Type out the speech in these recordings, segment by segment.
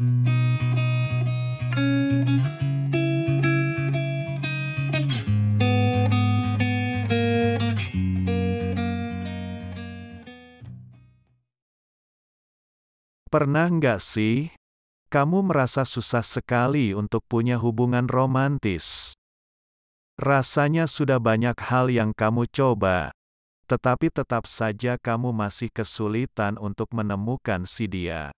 Pernah nggak sih, kamu merasa susah sekali untuk punya hubungan romantis? Rasanya sudah banyak hal yang kamu coba, tetapi tetap saja kamu masih kesulitan untuk menemukan si dia.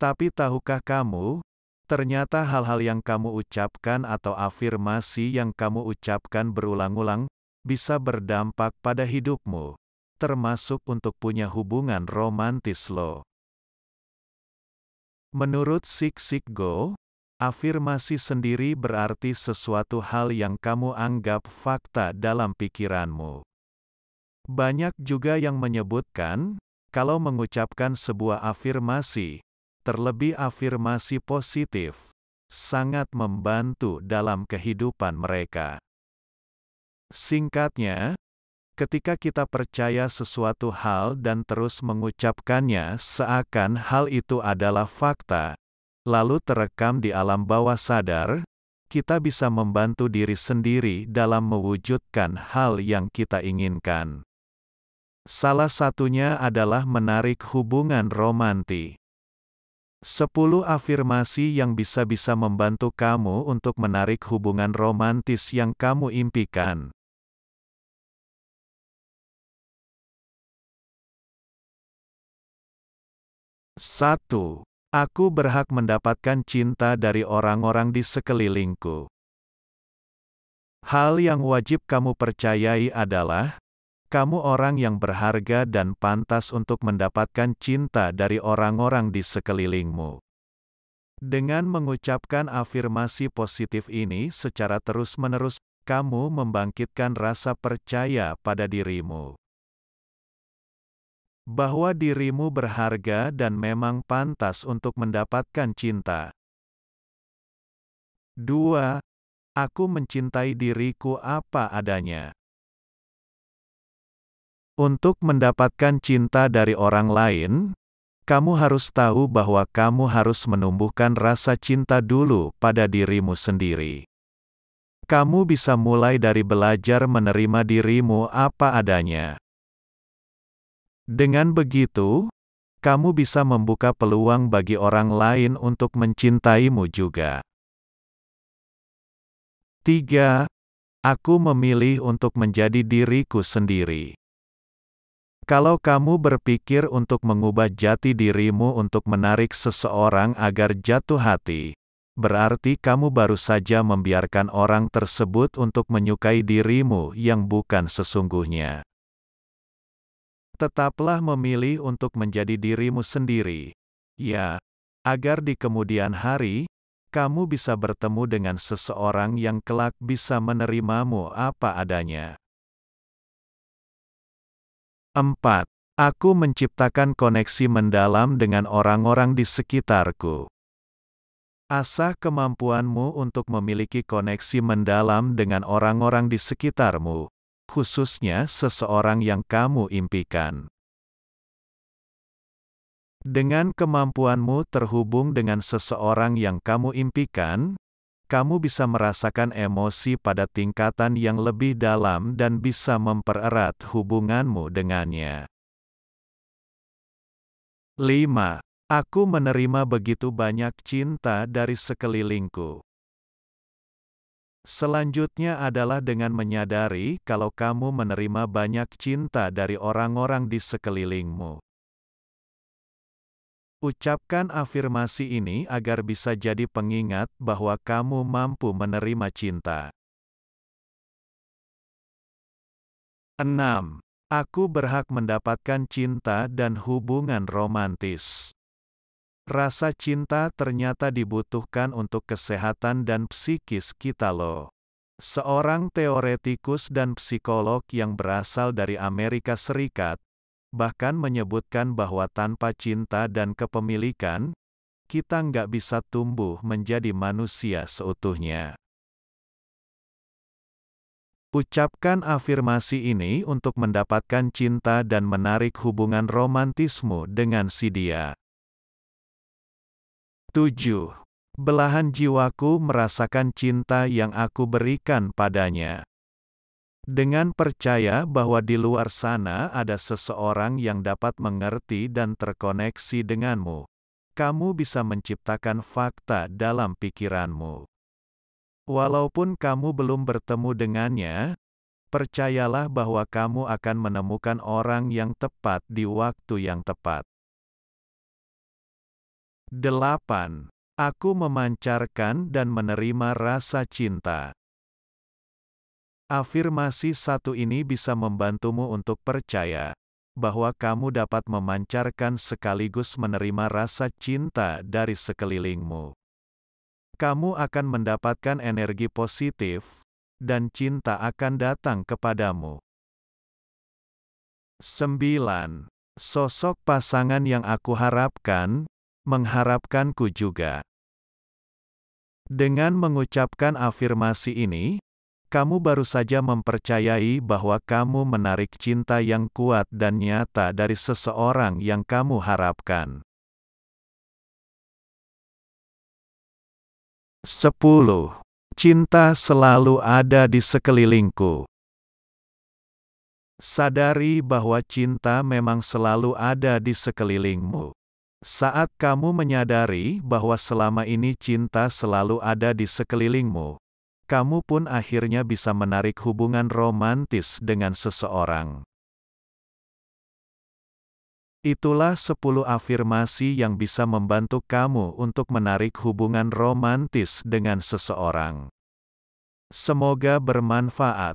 Tapi tahukah kamu, ternyata hal-hal yang kamu ucapkan atau afirmasi yang kamu ucapkan berulang-ulang, bisa berdampak pada hidupmu, termasuk untuk punya hubungan romantis lo. Menurut Sik Sik Go, afirmasi sendiri berarti sesuatu hal yang kamu anggap fakta dalam pikiranmu. Banyak juga yang menyebutkan, kalau mengucapkan sebuah afirmasi, terlebih afirmasi positif, sangat membantu dalam kehidupan mereka. Singkatnya, Ketika kita percaya sesuatu hal dan terus mengucapkannya seakan hal itu adalah fakta, lalu terekam di alam bawah sadar, kita bisa membantu diri sendiri dalam mewujudkan hal yang kita inginkan. Salah satunya adalah menarik hubungan romanti. 10 afirmasi yang bisa-bisa membantu kamu untuk menarik hubungan romantis yang kamu impikan. 1. Aku berhak mendapatkan cinta dari orang-orang di sekelilingku. Hal yang wajib kamu percayai adalah, kamu orang yang berharga dan pantas untuk mendapatkan cinta dari orang-orang di sekelilingmu. Dengan mengucapkan afirmasi positif ini secara terus-menerus, kamu membangkitkan rasa percaya pada dirimu bahwa dirimu berharga dan memang pantas untuk mendapatkan cinta. 2. Aku mencintai diriku apa adanya. Untuk mendapatkan cinta dari orang lain, kamu harus tahu bahwa kamu harus menumbuhkan rasa cinta dulu pada dirimu sendiri. Kamu bisa mulai dari belajar menerima dirimu apa adanya. Dengan begitu, kamu bisa membuka peluang bagi orang lain untuk mencintaimu juga. 3. Aku memilih untuk menjadi diriku sendiri. Kalau kamu berpikir untuk mengubah jati dirimu untuk menarik seseorang agar jatuh hati, berarti kamu baru saja membiarkan orang tersebut untuk menyukai dirimu yang bukan sesungguhnya. Tetaplah memilih untuk menjadi dirimu sendiri. Ya, agar di kemudian hari, kamu bisa bertemu dengan seseorang yang kelak bisa menerimamu apa adanya. 4. Aku menciptakan koneksi mendalam dengan orang-orang di sekitarku. Asah kemampuanmu untuk memiliki koneksi mendalam dengan orang-orang di sekitarmu, khususnya seseorang yang kamu impikan. Dengan kemampuanmu terhubung dengan seseorang yang kamu impikan, kamu bisa merasakan emosi pada tingkatan yang lebih dalam dan bisa mempererat hubunganmu dengannya. 5. Aku menerima begitu banyak cinta dari sekelilingku. Selanjutnya adalah dengan menyadari kalau kamu menerima banyak cinta dari orang-orang di sekelilingmu. Ucapkan afirmasi ini agar bisa jadi pengingat bahwa kamu mampu menerima cinta. 6. Aku berhak mendapatkan cinta dan hubungan romantis. Rasa cinta ternyata dibutuhkan untuk kesehatan dan psikis kita loh. Seorang teoretikus dan psikolog yang berasal dari Amerika Serikat, bahkan menyebutkan bahwa tanpa cinta dan kepemilikan, kita nggak bisa tumbuh menjadi manusia seutuhnya. Ucapkan afirmasi ini untuk mendapatkan cinta dan menarik hubungan romantismu dengan si dia. 7. Belahan jiwaku merasakan cinta yang aku berikan padanya. Dengan percaya bahwa di luar sana ada seseorang yang dapat mengerti dan terkoneksi denganmu, kamu bisa menciptakan fakta dalam pikiranmu. Walaupun kamu belum bertemu dengannya, percayalah bahwa kamu akan menemukan orang yang tepat di waktu yang tepat. 8. Aku memancarkan dan menerima rasa cinta. Afirmasi satu ini bisa membantumu untuk percaya bahwa kamu dapat memancarkan sekaligus menerima rasa cinta dari sekelilingmu. Kamu akan mendapatkan energi positif, dan cinta akan datang kepadamu. 9. Sosok pasangan yang aku harapkan, mengharapkanku juga. Dengan mengucapkan afirmasi ini, kamu baru saja mempercayai bahwa kamu menarik cinta yang kuat dan nyata dari seseorang yang kamu harapkan. 10. Cinta selalu ada di sekelilingku. Sadari bahwa cinta memang selalu ada di sekelilingmu. Saat kamu menyadari bahwa selama ini cinta selalu ada di sekelilingmu, kamu pun akhirnya bisa menarik hubungan romantis dengan seseorang. Itulah 10 afirmasi yang bisa membantu kamu untuk menarik hubungan romantis dengan seseorang. Semoga bermanfaat.